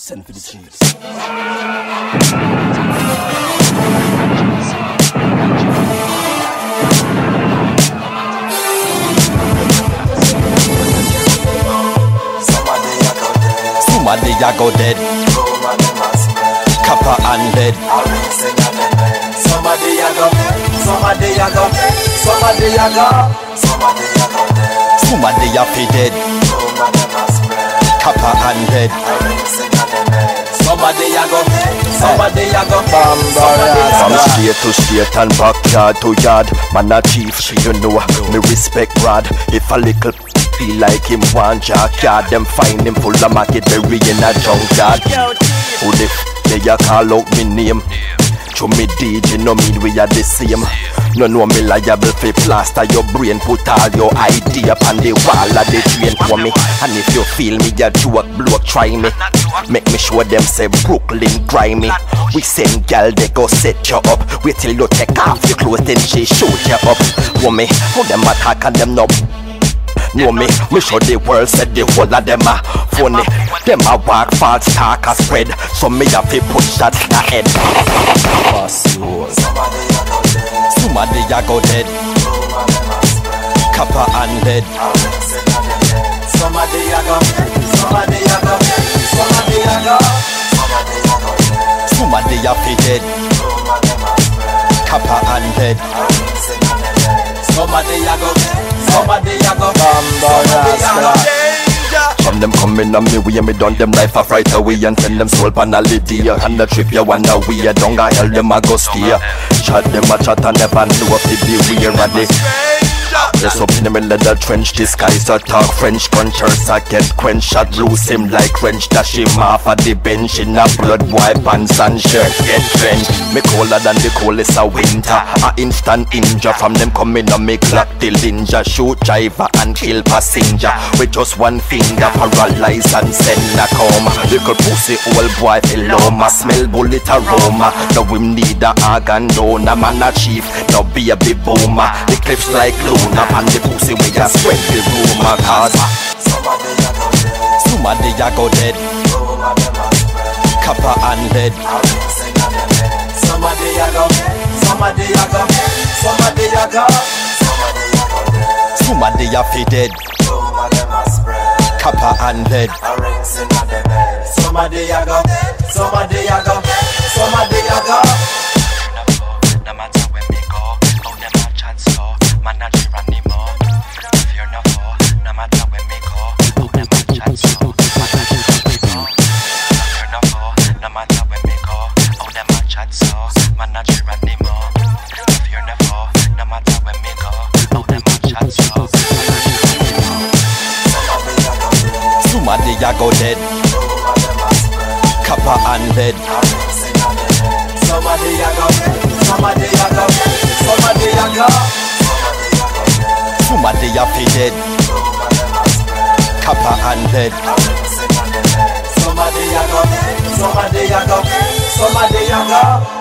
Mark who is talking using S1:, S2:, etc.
S1: Send for the cheese.
S2: Somebody a go dead.
S1: Kappa and dead.
S2: Somebody a go, somebody a go, somebody a go, somebody a go dead.
S1: Somebody a fi dead. Kappa and.
S2: Somebody a go, somebody
S1: From
S2: a go.
S1: to straight and backyard to yard. Man a chief, you know Me respect Rod. If a little feel like him want jackyard Them find him full of market berry in a junkyard. Who the f they a call out me name? To me DJ no mean we are the same No know me liable fi plaster your brain. Put all your idea upon the wall of the train for me. And if you feel me a joke bloke try me. Make me show them say Brooklyn grimy. We send gal they go set you up. Wait till you take off your clothes then she shoot you up. Me how them attack and them no Know me, me show the world said the whole of them a funny Them a walk false talk a spread. So me have to put shots in the head.
S2: Dead,
S1: Somebody a go dead
S2: Roma them a spread.
S1: Kappa and dead
S2: A ring sing a them head. Somebody a go, somebody a go, somebody a go, somebody a go dead.
S1: Somebody a fi dead
S2: Roma them a spread.
S1: Kappa and dead
S2: A ring sing a them head. Somebody a go, somebody a go, somebody a go.
S1: From them coming on me way, me done them life off right away And send them soul pan a lady And the trip you wanna we Don't go hell them a go steer Chat them a chat and never know if they be weird Dress up in the of the trench Disguise a talk French Conscious I get quenched. Shot loose him like wrench Dash him off of the bench In a blood pants and shirt. Get drenched. Me colder than the coldest of winter. A instant injure From them coming on me. Clock till ninja Shoot driver and kill passenger. With just one finger Paralyze and send a coma. Little pussy old boy Philoma. Smell bullet aroma. Now him need a organ donor Man a chief. Now be a big boomer. The clips like Luna And the pussy we a spread the rumor Cause
S2: Somebody a go dead,
S1: Somebody a go dead. Kappa and
S2: head. Somebody a go, somebody a go, somebody a go, somebody a
S1: fi dead. Kappa and
S2: head. Somebody a go, somebody a go, somebody a go. Spread.
S1: Kappa and dead
S2: A ring sing a them head. Somebody a go, somebody a go, somebody a go, somebody a go dead.
S1: Kappa and
S2: head. Somebody a go, somebody a go, somebody a go.